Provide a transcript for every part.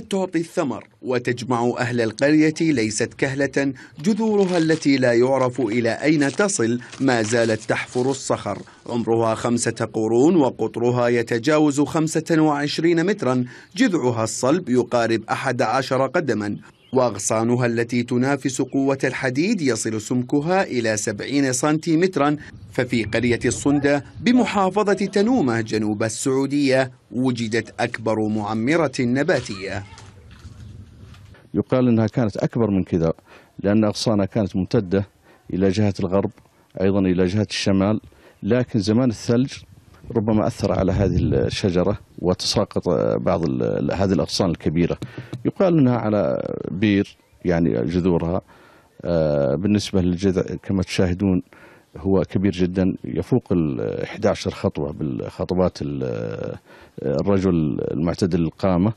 تعطي الثمر وتجمع أهل القرية ليست كهلة جذورها التي لا يعرف إلى أين تصل ما زالت تحفر الصخر. عمرها خمسة قرون وقطرها يتجاوز خمسة وعشرين مترا جذعها الصلب يقارب أحد عشر قدما. وأغصانها التي تنافس قوة الحديد يصل سمكها إلى 70 سنتيمترا ففي قرية الصندة بمحافظة تنومة جنوب السعودية وجدت أكبر معمرة نباتية. يقال إنها كانت أكبر من كذا لأن أغصانها كانت ممتدة إلى جهة الغرب أيضا إلى جهة الشمال لكن زمان الثلج ربما أثر على هذه الشجرة وتساقط بعض هذه الأغصان الكبيرة. يقال إنها على بير يعني جذورها. بالنسبة للجذع كما تشاهدون هو كبير جدا يفوق ال 11 خطوة بالخطوات الرجل المعتدل القامه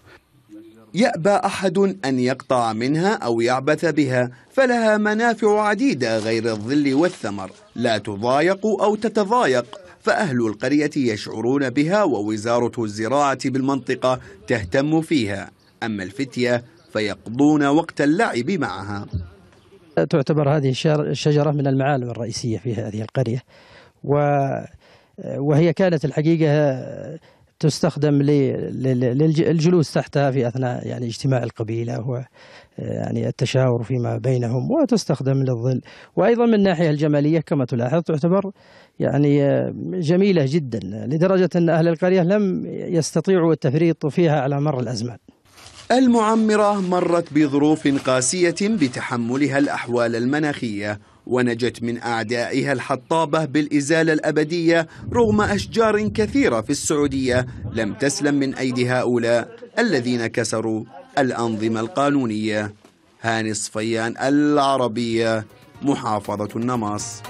يأبى أحد أن يقطع منها أو يعبث بها فلها منافع عديدة غير الظل والثمر. لا تضايق أو تتضايق. فأهل القرية يشعرون بها ووزارة الزراعة بالمنطقة تهتم فيها. أما الفتية فيقضون وقت اللعب معها. تعتبر هذه الشجرة من المعالم الرئيسية في هذه القرية. وهي كانت الحقيقة تستخدم للجلوس تحتها في أثناء يعني اجتماع القبيلة و يعني التشاور فيما بينهم وتستخدم للظل وأيضا من الناحية الجمالية كما تلاحظ تعتبر يعني جميلة جدا لدرجة أن أهل القرية لم يستطيعوا التفريط فيها على مر الأزمان. المعمرة مرت بظروف قاسية بتحملها الأحوال المناخية ونجت من أعدائها الحطابة بالإزالة الأبدية رغم أشجار كثيرة في السعودية لم تسلم من أيدي هؤلاء الذين كسروا الأنظمة القانونية. هاني صفيان العربية محافظة النماص.